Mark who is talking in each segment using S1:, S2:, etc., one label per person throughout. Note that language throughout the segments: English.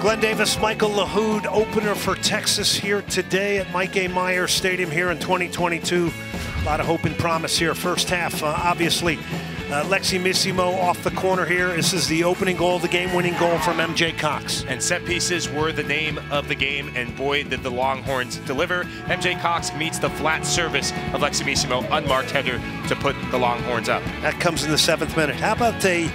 S1: Glenn Davis, Michael Lahoud, opener for Texas here today at Mike A. Myers Stadium here in 2022. A lot of hope and promise here. First half, uh, obviously, uh, Lexi Missimo off the corner here. This is the opening goal, the game-winning goal from MJ Cox.
S2: And set pieces were the name of the game, and boy, did the Longhorns deliver. MJ Cox meets the flat service of Lexi Missimo, unmarked header to put the Longhorns up.
S1: That comes in the seventh minute. How about a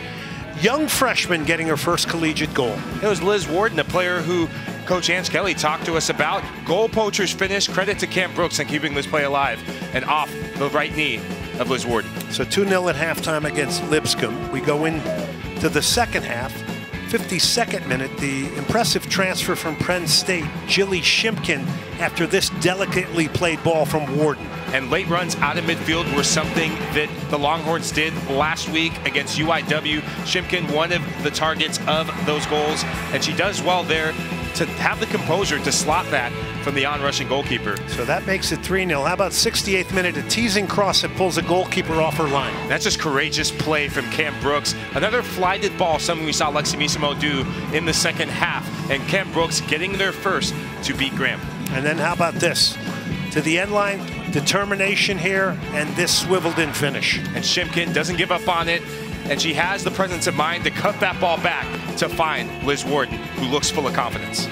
S1: young freshman getting her first collegiate goal?
S2: It was Liz Warden, a player who Coach Ann Kelly talked to us about. Goal poacher's finish. Credit to Cam Brooks on keeping this play alive and off the right knee of Liz Warden.
S1: So 2-0 at halftime against Lipscomb. We go in to the second half. 52nd minute, the impressive transfer from Penn State, Jilly Shimkin, after this delicately played ball from Warden.
S2: And late runs out of midfield were something that the Longhorns did last week against UIW. Shimkin, one of the targets of those goals, and she does well there to have the composure to slot that from the on-rushing goalkeeper.
S1: So that makes it 3-0. How about 68th minute, a teasing cross that pulls a goalkeeper off her line.
S2: That's just courageous play from Cam Brooks. Another flighted ball, something we saw Lexi do in the second half. And Cam Brooks getting there first to beat Graham.
S1: And then how about this? To the end line, determination here, and this swiveled in finish.
S2: And Shimkin doesn't give up on it and she has the presence of mind to cut that ball back to find Liz Warden, who looks full of confidence.